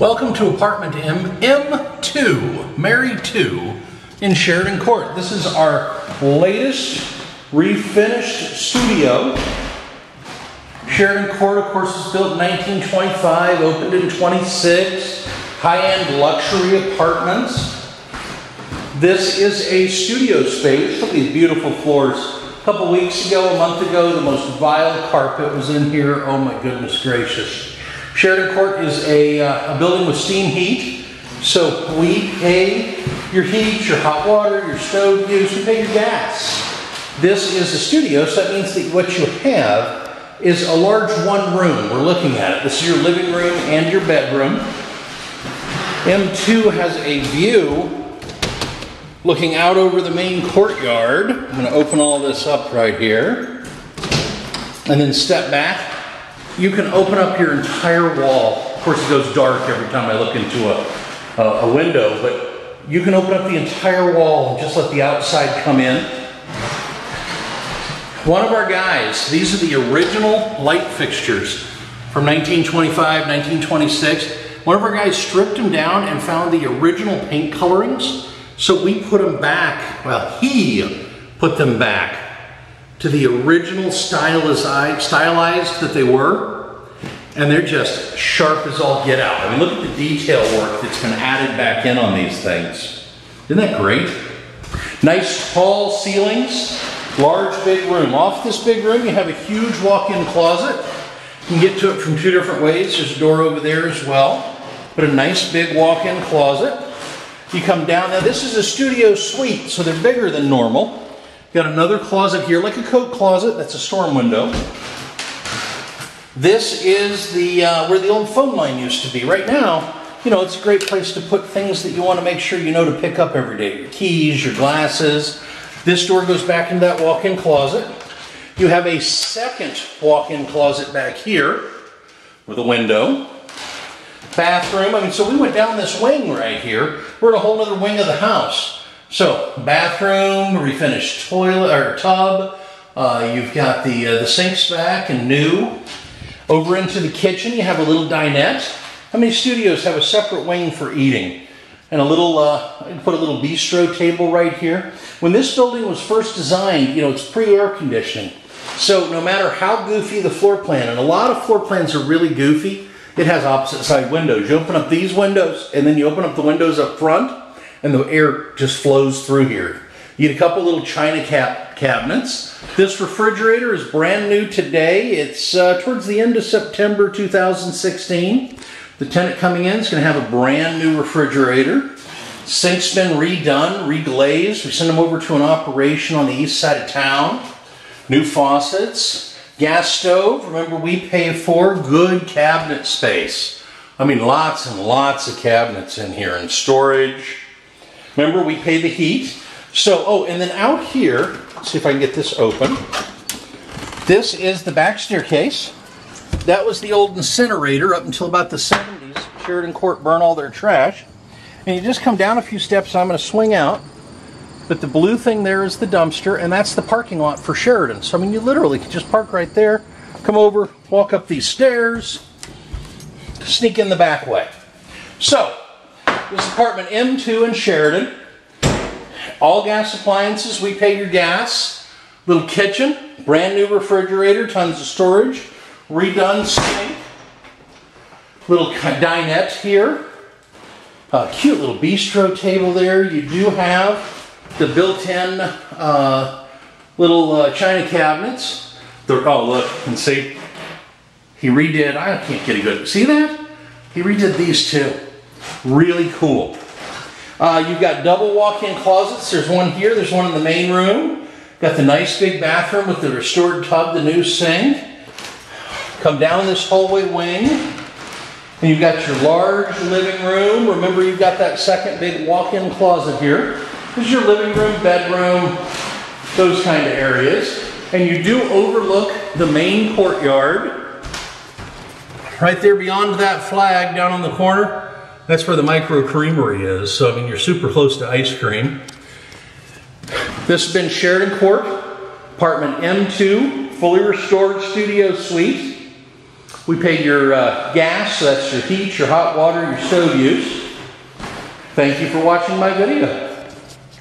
Welcome to apartment M M2, Mary 2 in Sheridan Court. This is our latest refinished studio. Sheridan Court, of course, was built in 1925, opened in 26, high-end luxury apartments. This is a studio space. Look at these beautiful floors. A couple weeks ago, a month ago, the most vile carpet was in here. Oh my goodness gracious. Sheridan Court is a, uh, a building with steam heat. So we pay your heat, your hot water, your stove use, we pay your gas. This is a studio, so that means that what you have is a large one room. We're looking at it. This is your living room and your bedroom. M2 has a view looking out over the main courtyard. I'm going to open all this up right here and then step back you can open up your entire wall. Of course, it goes dark every time I look into a, a, a window, but you can open up the entire wall and just let the outside come in. One of our guys, these are the original light fixtures from 1925, 1926. One of our guys stripped them down and found the original paint colorings. So we put them back, well, he put them back to the original stylized, stylized that they were. And they're just sharp as all get out. I mean, look at the detail work that's been added back in on these things. Isn't that great? Nice tall ceilings, large big room. Off this big room, you have a huge walk-in closet. You can get to it from two different ways. There's a door over there as well. But a nice big walk-in closet. You come down, now this is a studio suite, so they're bigger than normal. Got another closet here, like a coat closet. That's a storm window. This is the uh, where the old phone line used to be. Right now, you know, it's a great place to put things that you want to make sure you know to pick up every day. Your keys, your glasses. This door goes back into that walk-in closet. You have a second walk-in closet back here with a window. Bathroom. I mean, so we went down this wing right here. We're in a whole other wing of the house. So, bathroom, refinished toilet or tub. Uh, you've got the uh, the sinks back and new. Over into the kitchen, you have a little dinette. How many studios have a separate wing for eating? And a little, uh, put a little bistro table right here. When this building was first designed, you know, it's pre-air conditioning. So no matter how goofy the floor plan, and a lot of floor plans are really goofy, it has opposite side windows. You open up these windows, and then you open up the windows up front, and the air just flows through here. You get a couple little china cap cabinets. This refrigerator is brand new today. It's uh, towards the end of September 2016. The tenant coming in is going to have a brand new refrigerator. Sink's been redone, reglazed. We sent them over to an operation on the east side of town. New faucets, gas stove. Remember, we pay for good cabinet space. I mean, lots and lots of cabinets in here and storage. Remember, we pay the heat. So, oh, and then out here, see if I can get this open. This is the back staircase. That was the old incinerator up until about the 70s. Sheridan Court burned all their trash. And you just come down a few steps, I'm going to swing out. But the blue thing there is the dumpster, and that's the parking lot for Sheridan. So, I mean, you literally can just park right there, come over, walk up these stairs, sneak in the back way. So, this apartment M2 in Sheridan. All gas appliances, we pay your gas. Little kitchen, brand new refrigerator, tons of storage, redone sink. Little dinette here. A cute little bistro table there. You do have the built-in uh, little uh, china cabinets. They're, oh, look, and see, he redid, I can't get a good, see that? He redid these two. Really cool. Uh, you've got double walk-in closets. There's one here. There's one in the main room. Got the nice big bathroom with the restored tub, the new sink. Come down this hallway wing. And you've got your large living room. Remember, you've got that second big walk-in closet here. This is your living room, bedroom, those kind of areas. And you do overlook the main courtyard. Right there beyond that flag down on the corner, that's where the micro creamery is. So, I mean, you're super close to ice cream. This has been Sheridan Court, apartment M2, fully restored studio suite. We pay your uh, gas, so that's your heat, your hot water, your stove use. Thank you for watching my video.